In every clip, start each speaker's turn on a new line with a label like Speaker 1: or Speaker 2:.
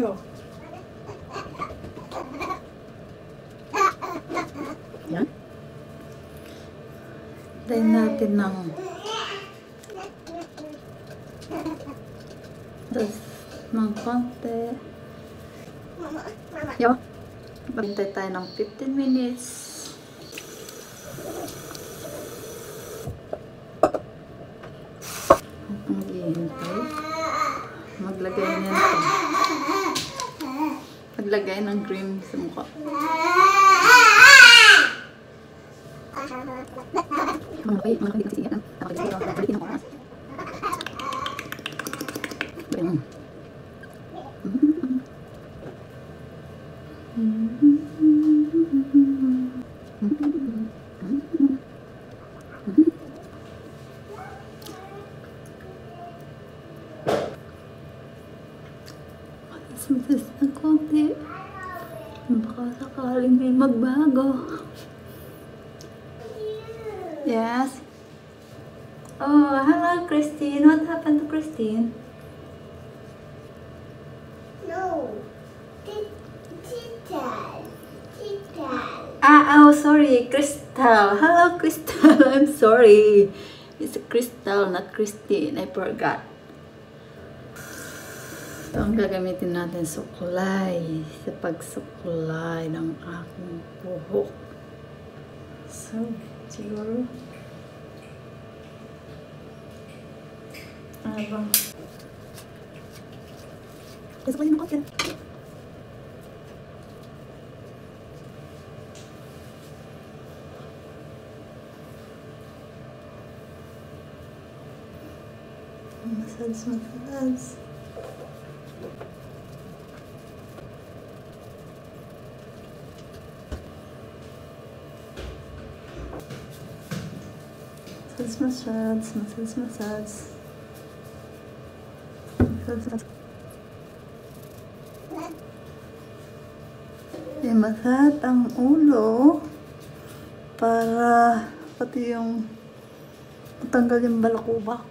Speaker 1: close it. Yo. Yan. Tayin natin ng Tapos, ng konti. Yo. Maghintay tayo ng 15 minutes. Maglagay ng cream sa mukha. Malaki, Matas ng konti. Baka sakaling may magbago. Yes. Oh, hello, Christine. What happened to Christine?
Speaker 2: No. Titan. Titan.
Speaker 1: Ah, oh, sorry, Crystal. Hello, Crystal. I'm sorry. It's Crystal, not Christine. I forgot. Ito ang gagamitin natin suklay sa pagsuklay ng aking buhok. So, siguro. Ano ba? Suklay mo ko Massage, massage. Massage, massage, massage, massage. Massage. I-massage ang ulo para pati yung matanggal yung balakubak.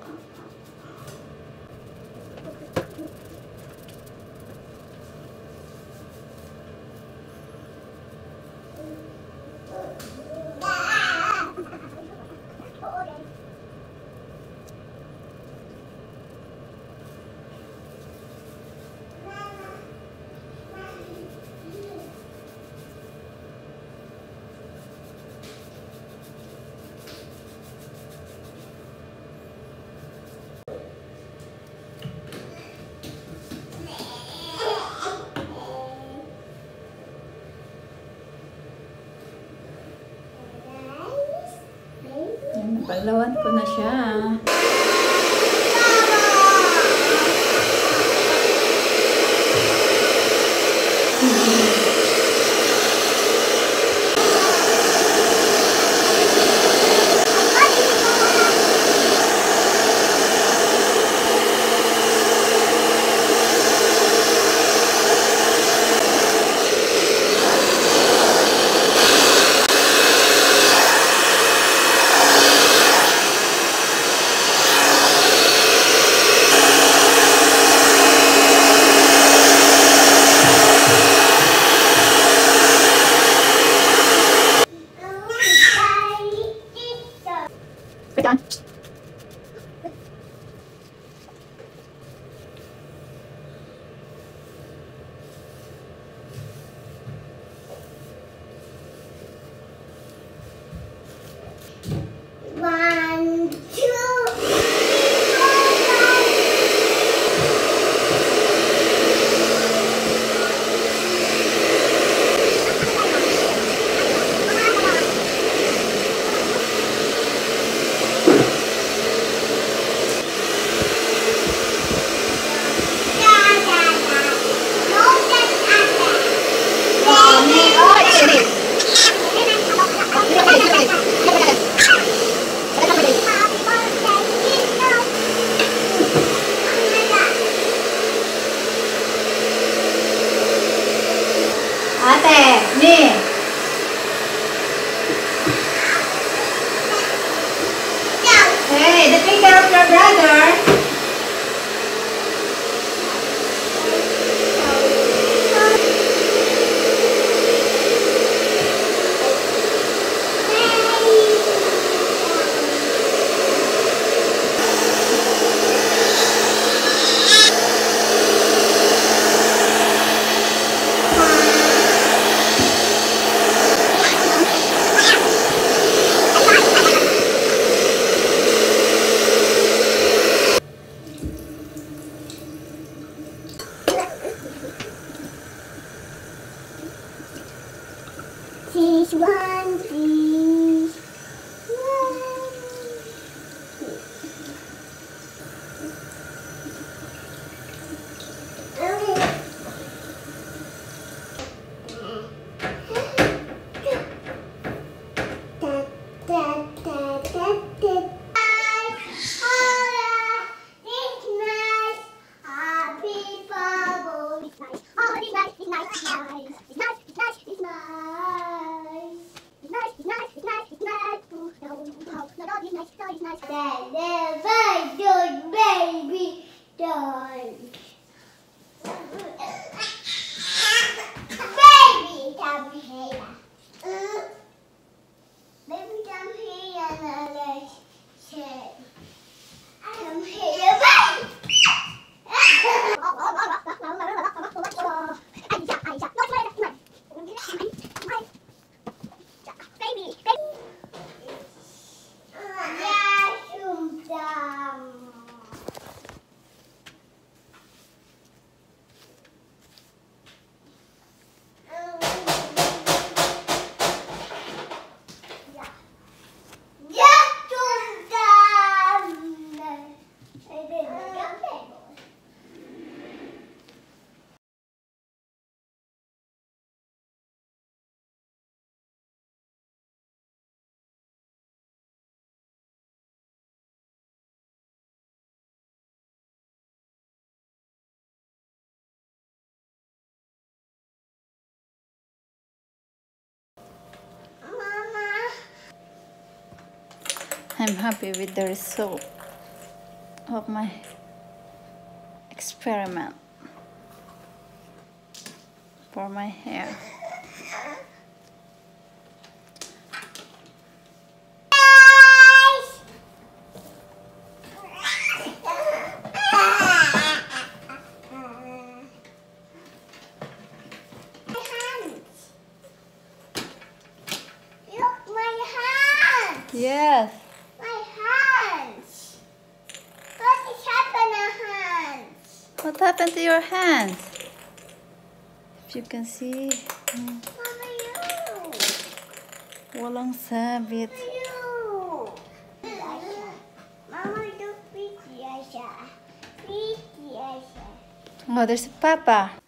Speaker 1: Ayan, Balawan ko na siya.
Speaker 2: 一人しまして、で、ブ
Speaker 1: I'm happy with the result of my experiment for my hair. Yes.
Speaker 2: What happened to
Speaker 1: your hand? If you can see. Hmm. Walang sabit. Oh, there's a papa.